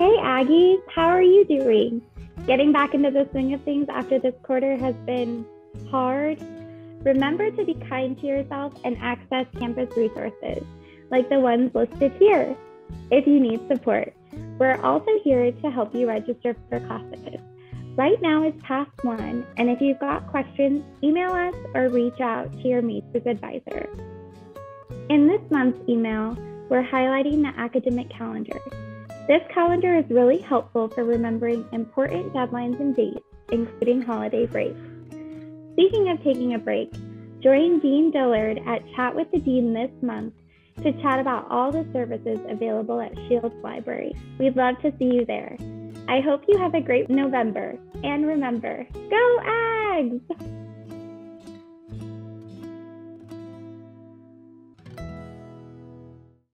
Hey, Aggies, how are you doing? Getting back into the swing of things after this quarter has been hard. Remember to be kind to yourself and access campus resources, like the ones listed here, if you need support. We're also here to help you register for classes. Right now is Pass one, and if you've got questions, email us or reach out to your Majors advisor. In this month's email, we're highlighting the academic calendar. This calendar is really helpful for remembering important deadlines and dates, including holiday breaks. Speaking of taking a break, join Dean Dillard at Chat with the Dean this month to chat about all the services available at Shields Library. We'd love to see you there. I hope you have a great November. And remember, go Ags!